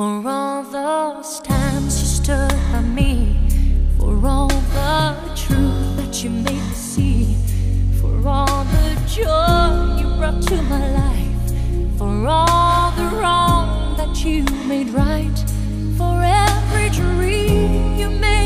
For all those times you stood by me, for all the truth that you made me see, for all the joy you brought to my life, for all the wrong that you made right, for every dream you made.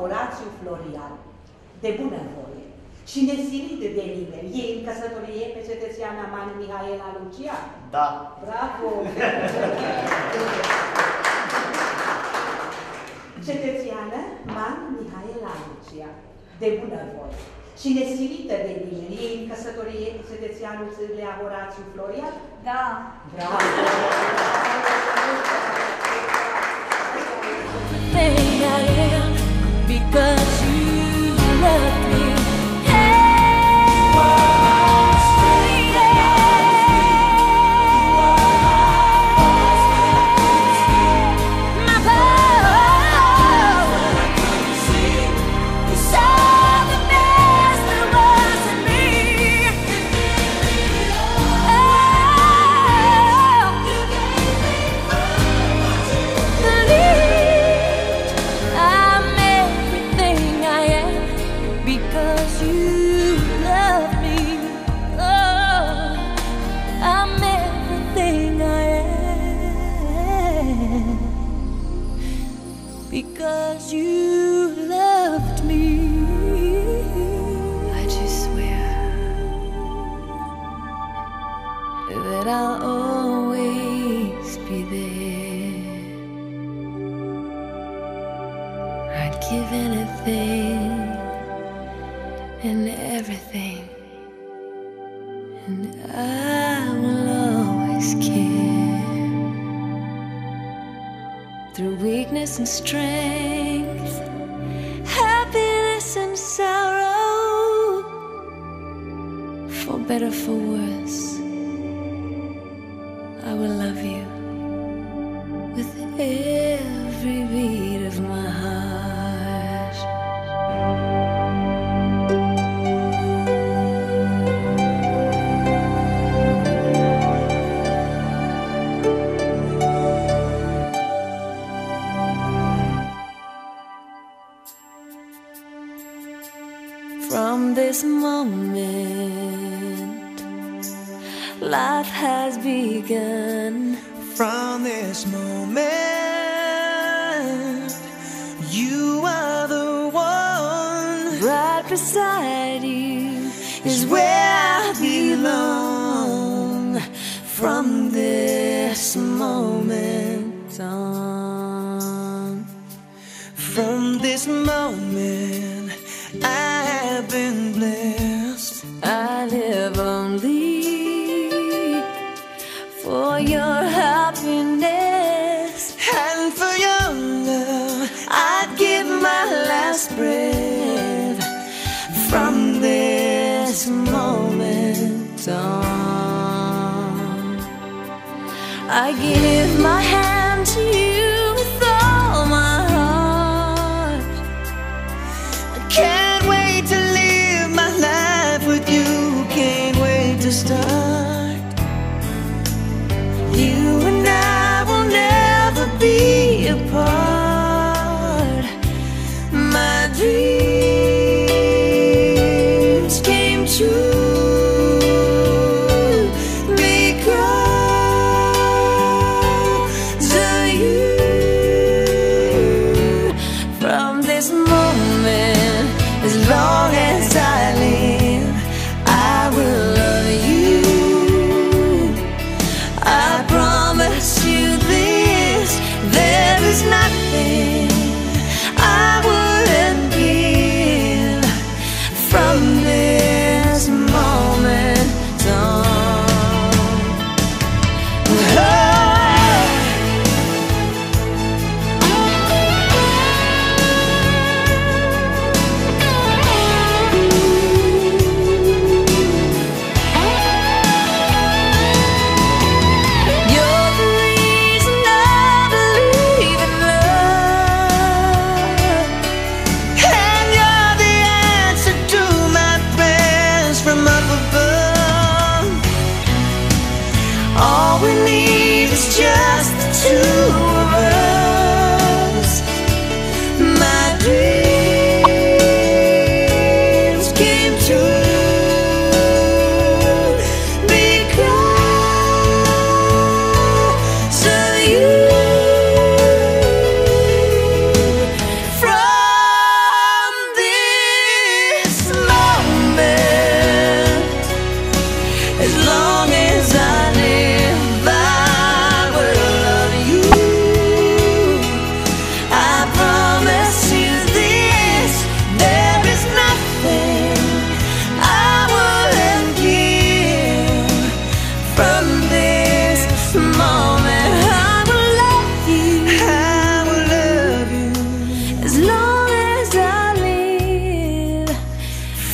Horațiu Florian, de bună voie. și nesilit de nimeni. Ei în căsătorie pe cetățeana Manu Mihaela Lucian. Da. Bravo! cetățeană Man Mihaela Lucia, de bună voie. și nesilită de nimeni. Ei în căsătorie cu cetățeanul Zâlea Horațiu Florian? Da. Bravo! because you love me. Oh, because you loved me. I just swear that I'll always be there. I'd give anything and everything. And I will always care through weakness and strength, happiness and sorrow, for better, for worse. life has begun. From this moment. song. I give my hand.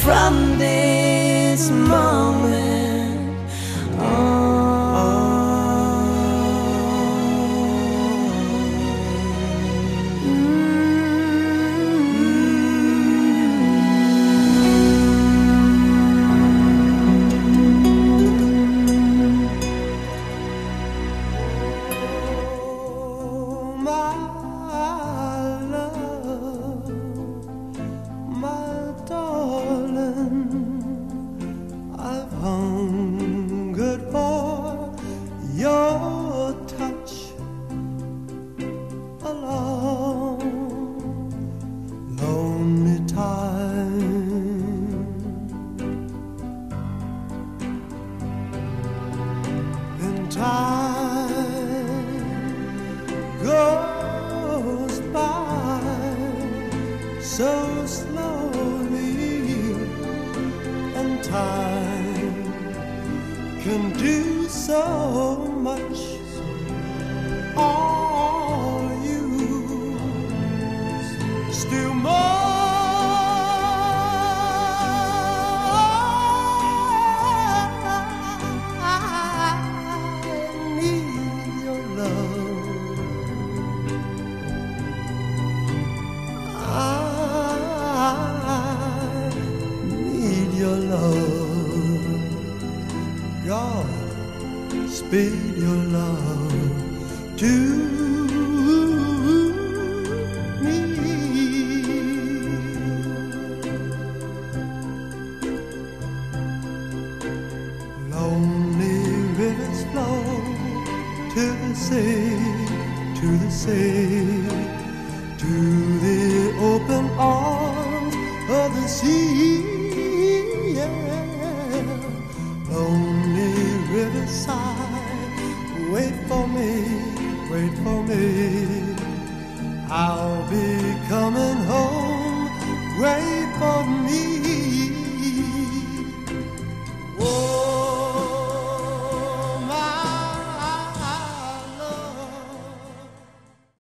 from this moment. mind can do so much. Oh. Bid your love to me. Lonely rivers flow to the sea, to the sea, to the open arms of the sea. Yeah. Lonely riverside, for me. I'll be